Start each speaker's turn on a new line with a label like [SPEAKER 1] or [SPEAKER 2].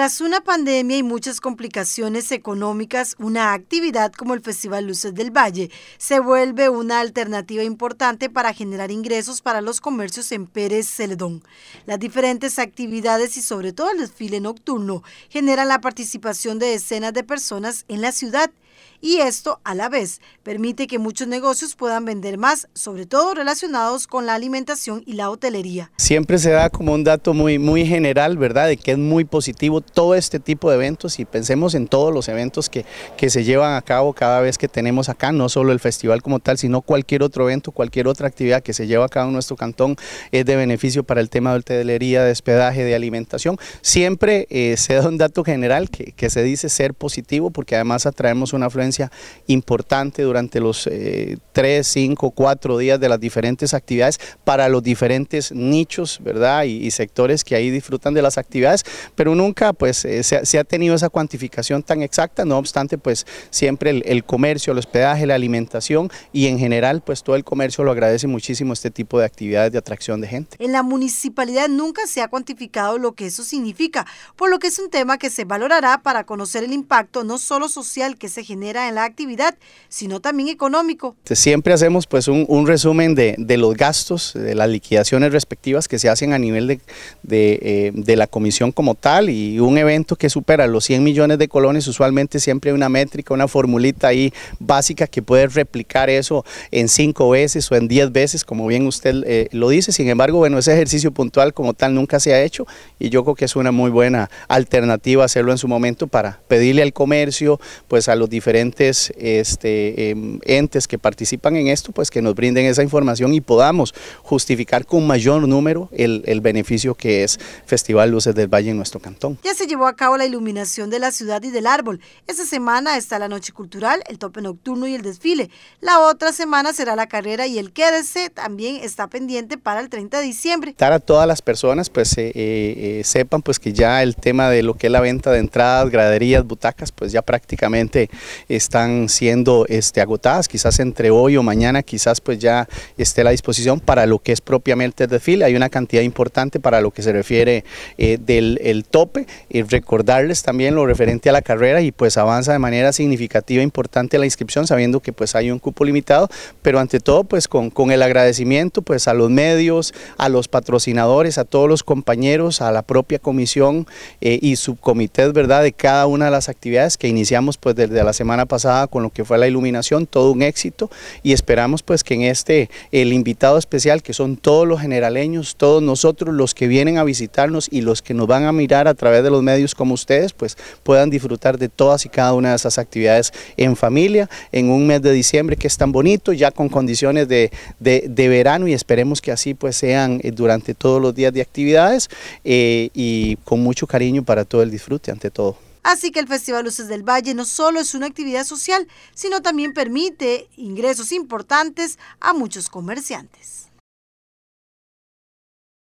[SPEAKER 1] Tras una pandemia y muchas complicaciones económicas, una actividad como el Festival Luces del Valle se vuelve una alternativa importante para generar ingresos para los comercios en Pérez Celedón. Las diferentes actividades y sobre todo el desfile nocturno generan la participación de decenas de personas en la ciudad y esto a la vez permite que muchos negocios puedan vender más, sobre todo relacionados con la alimentación y la hotelería.
[SPEAKER 2] Siempre se da como un dato muy, muy general, ¿verdad?, de que es muy positivo todo este tipo de eventos y pensemos en todos los eventos que, que se llevan a cabo cada vez que tenemos acá, no solo el festival como tal, sino cualquier otro evento, cualquier otra actividad que se lleva a cabo en nuestro cantón es de beneficio para el tema de hotelería, de hospedaje, de alimentación. Siempre eh, se da un dato general que, que se dice ser positivo porque además atraemos una afluencia importante durante los eh, tres, cinco, cuatro días de las diferentes actividades para los diferentes nichos, ¿verdad? Y, sectores que ahí disfrutan de las actividades, pero nunca pues eh, se, ha tenido esa cuantificación tan exacta, no obstante pues siempre el, comercio, el hospedaje, la alimentación y en general pues todo el comercio lo agradece muchísimo este tipo de actividades de atracción de gente.
[SPEAKER 1] En la municipalidad nunca se ha cuantificado lo que eso significa, por lo que es un tema que se valorará para conocer el impacto no solo social que se genera en la actividad, sino también económico.
[SPEAKER 2] Siempre hacemos pues un, resumen de, los gastos, de las liquidaciones respectivas que se hacen a nivel de, eh, de, la comisión como tal y un evento que supera los 100 millones de colones, usualmente siempre hay una métrica, una formulita ahí básica que puede replicar eso en cinco veces o en 10 veces, como bien usted eh, lo dice. Sin embargo, bueno, ese ejercicio puntual como tal nunca se ha hecho y yo creo que es una muy buena alternativa hacerlo en su momento para pedirle al comercio, pues a los diferentes este, em, entes que participan en esto, pues que nos brinden esa información y podamos justificar con mayor número el, el beneficio que es Festival Luces del Valle en nuestro cantón.
[SPEAKER 1] Ya se llevó a cabo la iluminación de la ciudad y del árbol. Esta semana está la noche cultural, el tope nocturno y el desfile. La otra semana será la carrera y el quédese también está pendiente para el 30 de diciembre.
[SPEAKER 2] Para todas las personas pues eh, eh, sepan pues que ya el tema de lo que es la venta de entradas, graderías, butacas, pues ya prácticamente están siendo este, agotadas, quizás entre hoy o mañana quizás pues ya esté a la disposición para lo que es propiamente el desfile, hay una cantidad importante para lo que se refiere eh, del el tope, y recordarles también lo referente a la carrera y pues avanza de manera significativa, importante la inscripción, sabiendo que pues hay un cupo limitado, pero ante todo pues con, con el agradecimiento pues a los medios, a los patrocinadores, a todos los compañeros, a la propia comisión eh, y subcomités, ¿verdad?, de cada una de las actividades que iniciamos pues desde la semana pasada con lo que fue la iluminación, todo un éxito y esperamos pues que en este, el invitado especial que son todos los generaleños, todos nosotros los que vienen a visitarnos y los que nos van a mirar a través de los medios como ustedes, pues puedan disfrutar de todas y cada una de esas actividades en familia, en un mes de diciembre que es tan bonito, ya con condiciones de, de, verano y esperemos que así pues sean eh, durante todos los días de actividades eh, y con mucho cariño para todo el disfrute ante todo.
[SPEAKER 1] Así que el Festival Luces del Valle no solo es una actividad social, sino también permite ingresos importantes a muchos comerciantes.